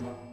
Bye.